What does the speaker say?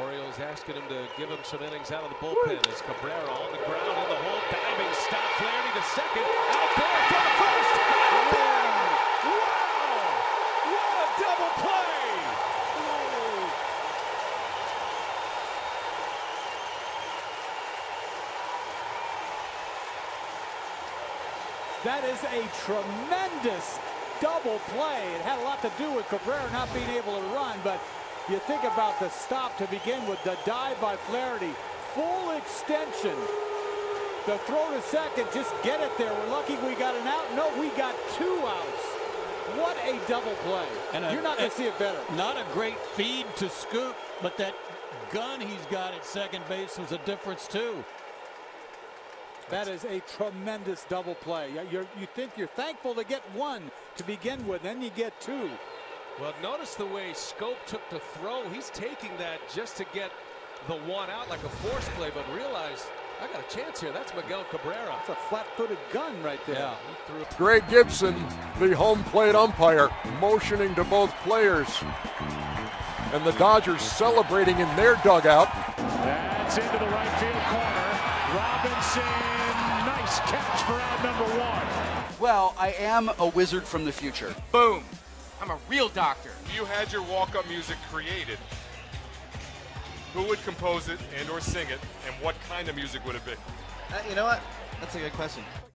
Orioles asking him to give him some innings out of the bullpen as Cabrera on the ground in the hole, diving stop, Flaherty to second, out there for the first, out there! Wow! What a double play! That is a tremendous double play. It had a lot to do with Cabrera not being able to run, but you think about the stop to begin with, the dive by Flaherty, full extension. The throw to second, just get it there. We're lucky we got an out. No, we got two outs. What a double play. And a- You're not going to see it better. Not a great feed to Schoop, but that gun he's got at second base was a difference too. That is a tremendous double play. You're, you think you're thankful to get one to begin with, then you get two. Well, notice the way Schoop took the throw. He's taking that just to get the one out like a force play, but realized I got a chance here. That's Miguel Cabrera. It's a flat-footed gun right there. Yeah. He threw Greg Gibson, the home plate umpire, motioning to both players. And the Dodgers celebrating in their dugout. That's into the right field corner. Robinson, nice catch for out number one. Well, I am a wizard from the future. Boom. I'm a real doctor. If you had your walk-up music created, who would compose it and or sing it, and what kind of music would it be? Uh, you know what? That's a good question.